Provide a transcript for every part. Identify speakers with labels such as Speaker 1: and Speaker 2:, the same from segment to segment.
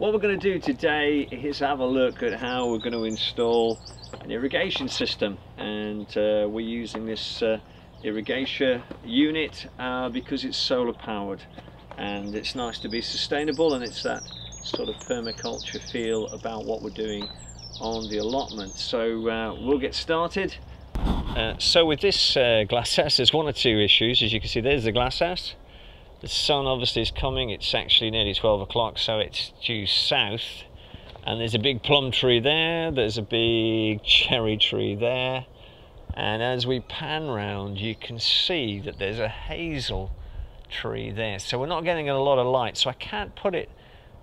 Speaker 1: What we're going to do today is have a look at how we're going to install an irrigation system. And uh, we're using this uh, irrigation unit uh, because it's solar powered. And it's nice to be sustainable and it's that sort of permaculture feel about what we're doing on the allotment. So uh, we'll get started. Uh, so with this uh, glasshouse there's one or two issues. As you can see there's the glass glasshouse the sun obviously is coming it's actually nearly 12 o'clock so it's due south. And there's a big plum tree there there's a big cherry tree there. And as we pan round you can see that there's a hazel tree there. So we're not getting a lot of light so I can't put it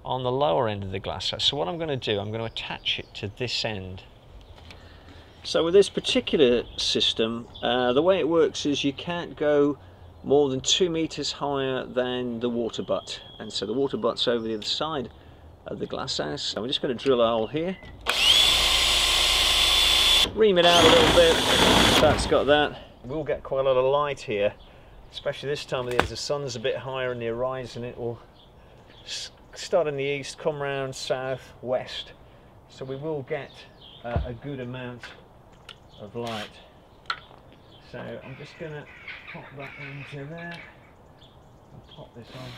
Speaker 1: on the lower end of the glass. So what I'm going to do I'm going to attach it to this end. So with this particular system uh, the way it works is you can't go more than two meters higher than the water butt. And so the water butt's over the other side of the glass house. So we're just going to drill a hole here. Ream it out a little bit. That's got that. We'll get quite a lot of light here especially this time of the year. As the sun's a bit higher in the horizon it will start in the east come round south west. So we will get uh, a good amount of light so I'm just going to pop that into there and pop this on.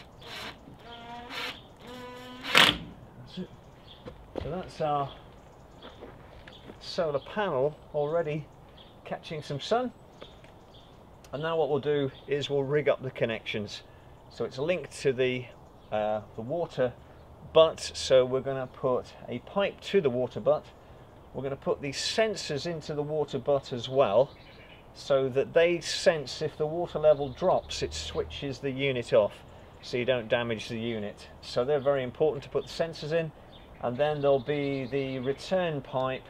Speaker 1: That's it. So that's our solar panel already catching some sun. And now what we'll do is we'll rig up the connections. So it's linked to the, uh, the water butt, so we're going to put a pipe to the water butt. We're going to put these sensors into the water butt as well so that they sense if the water level drops it switches the unit off so you don't damage the unit. So they're very important to put the sensors in and then there'll be the return pipe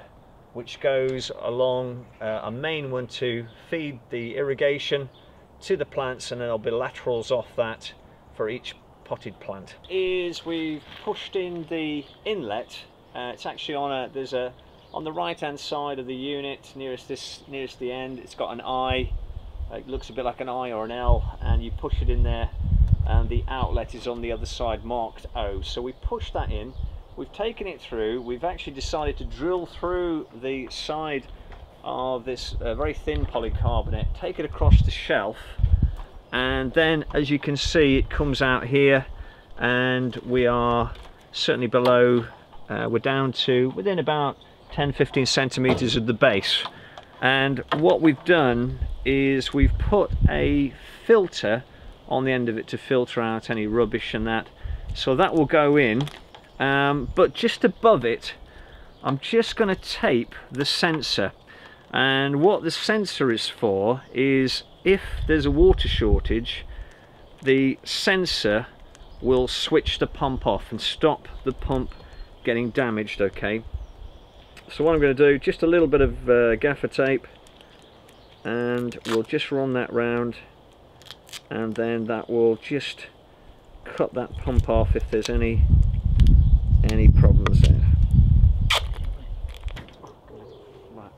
Speaker 1: which goes along uh, a main one to feed the irrigation to the plants and then there'll be laterals off that for each potted plant. Is we've pushed in the inlet uh, it's actually on a there's a on the right hand side of the unit nearest this nearest the end it's got an eye. It looks a bit like an I or an L and you push it in there and the outlet is on the other side marked O. So we push that in we've taken it through we've actually decided to drill through the side of this uh, very thin polycarbonate take it across the shelf and then as you can see it comes out here and we are certainly below uh, we're down to within about 10-15 centimeters of the base. And what we've done is we've put a filter on the end of it to filter out any rubbish and that. So that will go in. Um, but just above it I'm just going to tape the sensor. And what the sensor is for is if there's a water shortage the sensor will switch the pump off and stop the pump getting damaged okay so what I'm going to do just a little bit of uh, gaffer tape and we'll just run that round and then that will just cut that pump off if there's any any problems there right.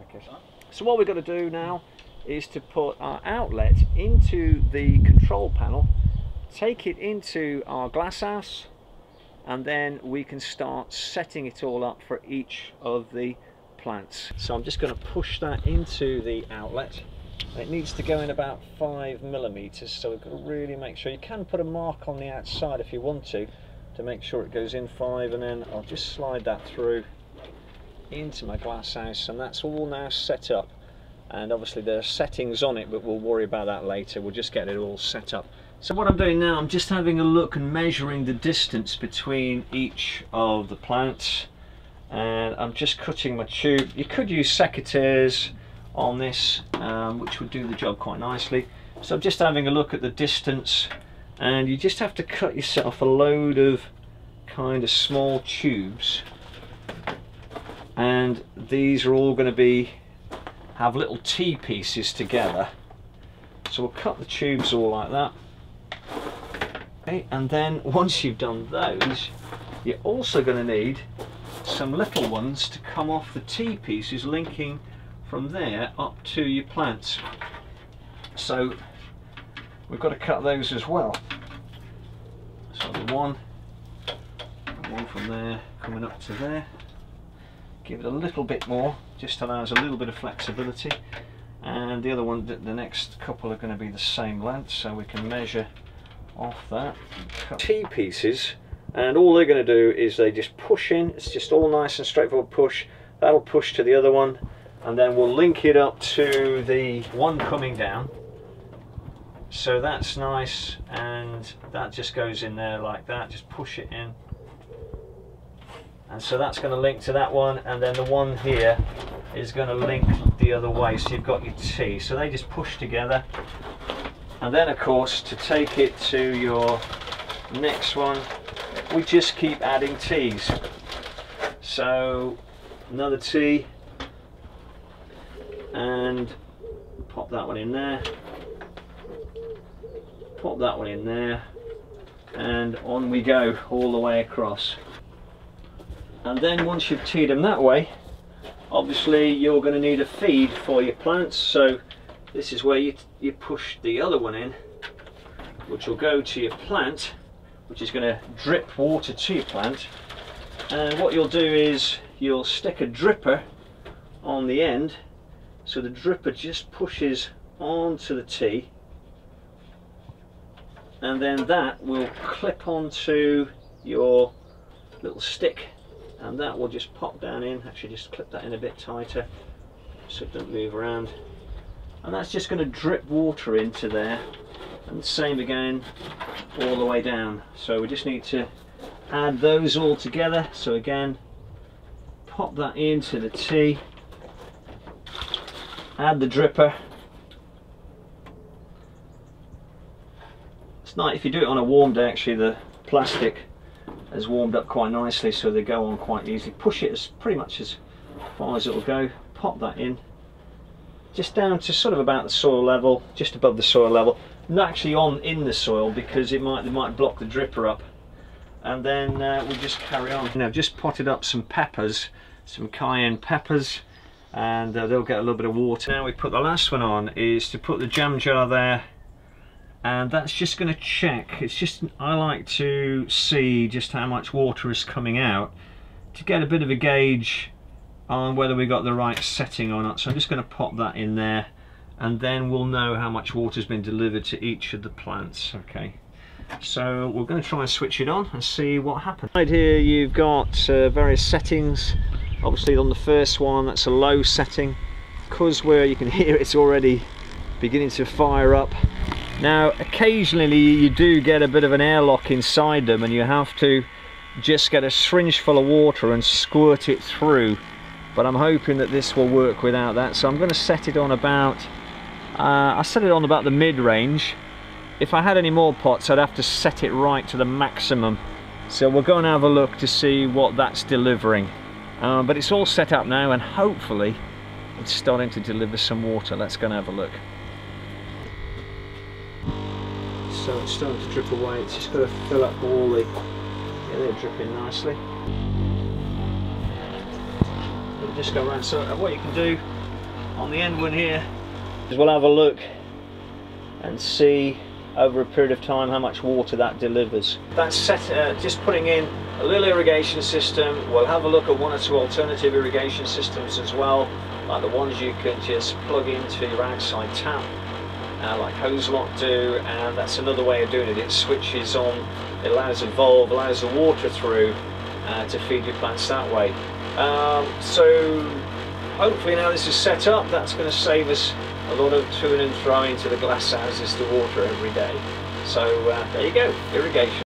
Speaker 1: okay. so what we're going to do now is to put our outlet into the control panel take it into our glass house and then we can start setting it all up for each of the plants. So I'm just going to push that into the outlet. It needs to go in about five millimeters, so we've got to really make sure. You can put a mark on the outside if you want to, to make sure it goes in five, and then I'll just slide that through into my glass house, and that's all now set up. And obviously there are settings on it, but we'll worry about that later. We'll just get it all set up. So what I'm doing now, I'm just having a look and measuring the distance between each of the plants. And I'm just cutting my tube. You could use secateurs on this um, which would do the job quite nicely. So I'm just having a look at the distance. And you just have to cut yourself a load of kind of small tubes. And these are all going to be have little T pieces together. So we'll cut the tubes all like that Okay, and then once you've done those, you're also going to need some little ones to come off the T-pieces linking from there up to your plants. So we've got to cut those as well. So the one one from there coming up to there. Give it a little bit more, just allows a little bit of flexibility. And the other one, the next couple are going to be the same length, so we can measure off that. T pieces, and all they're going to do is they just push in. It's just all nice and straightforward push. That'll push to the other one, and then we'll link it up to the one coming down so that's nice and that just goes in there like that just push it in and so that's going to link to that one and then the one here is going to link the other way so you've got your T so they just push together and then of course to take it to your next one we just keep adding T's. So another T. And pop that one in there. Pop that one in there. And on we go all the way across. And then once you've teed them that way obviously you're going to need a feed for your plants. So this is where you, you push the other one in which will go to your plant which is going to drip water to your plant. And what you'll do is you'll stick a dripper on the end so the dripper just pushes onto the T and then that will clip onto your little stick and that will just pop down in. Actually just clip that in a bit tighter so it doesn't move around and that's just going to drip water into there. And the same again all the way down. So we just need to add those all together. So again pop that into the tea. Add the dripper. It's nice if you do it on a warm day actually the plastic has warmed up quite nicely so they go on quite easily. Push it as pretty much as far as it'll go. Pop that in just down to sort of about the soil level just above the soil level not actually on in the soil because it might they might block the dripper up. And then uh, we'll just carry on. Now just potted up some peppers some cayenne peppers and uh, they'll get a little bit of water. Now we put the last one on is to put the jam jar there and that's just going to check. It's just I like to see just how much water is coming out to get a bit of a gauge on whether we got the right setting or not. So I'm just going to pop that in there and then we'll know how much water has been delivered to each of the plants okay? So we're going to try and switch it on and see what happens. Right here you've got uh, various settings. Obviously on the first one that's a low setting. Because where you can hear it's already beginning to fire up. Now occasionally you do get a bit of an airlock inside them and you have to just get a syringe full of water and squirt it through but I'm hoping that this will work without that. So I'm going to set it on about uh, I set it on about the mid-range. If I had any more pots I'd have to set it right to the maximum. So we'll go and have a look to see what that's delivering. Um, but it's all set up now and hopefully it's starting to deliver some water. Let's go and have a look. So it's starting to drip away. It's just got to fill up all the yeah they're dripping nicely it'll just go around so uh, what you can do on the end one here is we'll have a look and see over a period of time how much water that delivers that's set uh, just putting in a little irrigation system we'll have a look at one or two alternative irrigation systems as well like the ones you can just plug into your outside tap uh, like Hozelock do and that's another way of doing it. It switches on, it allows a valve, allows the water through uh, to feed your plants that way. Um, so hopefully now this is set up that's going to save us a lot of to and fro into the glass houses to water every day. So uh, there you go, irrigation.